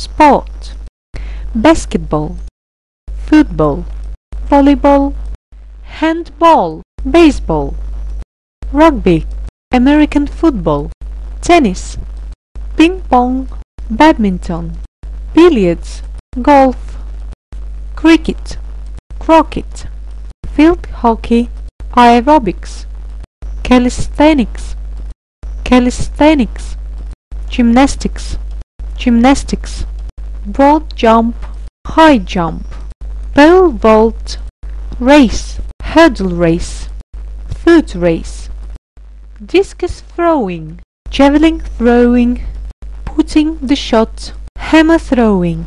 sport. Basketball. Football. Volleyball. Handball. Baseball. Rugby. American football. Tennis. Ping pong. Badminton. Billiards. Golf. Cricket. Croquet. Field hockey. Aerobics. Calisthenics. Calisthenics. Gymnastics gymnastics broad jump high jump pole vault race hurdle race foot race discus throwing javelin throwing putting the shot hammer throwing